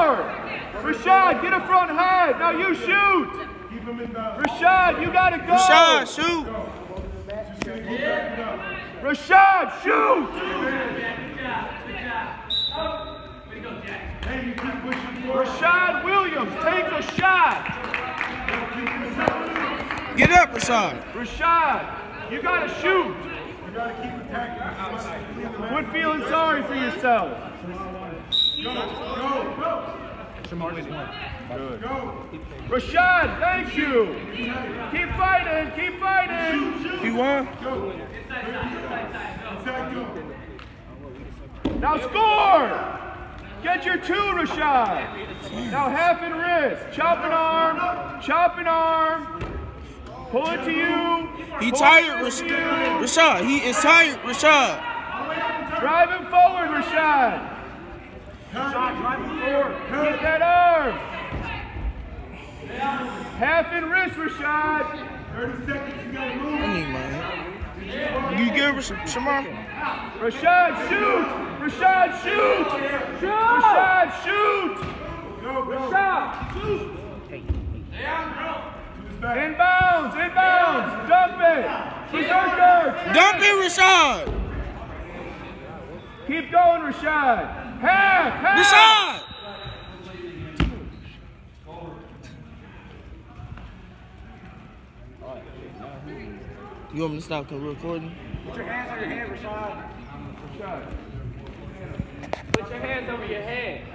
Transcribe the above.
score! Rashad, get a front head. Now you shoot. Rashad, you gotta go. Rashad, shoot. Rashad, shoot. Rashad Williams, take a shot. Get up, Rashad. Rashad, you gotta shoot. You gotta keep attacking. Quit feeling sorry for yourself. Good. Rashad, thank you. Keep fighting, keep fighting. You won? Now score! Get your two, Rashad. Now half and wrist. Chop an arm. Chop an arm. Pull it to you. He tired, it Rash- Rashad. He is tired, Rashad. Drive him forward, Rashad. Rashad, drive him forward. Get that arm. Half and wrist, Rashad. 30 seconds, you gotta move. I need my help. You get Rash- Shamar? Rashad, shoot! Rashad, shoot! Shoot! Rashad, shoot! Rashad, shoot! Inbounds, inbounds, dump it! Berserker! Dump it, Rashad. Keep going, Rashad! Half, half! Rashad. You want me to stop the recording? Put your hands on your head, Rashad. Rashad. Put your hands over your head.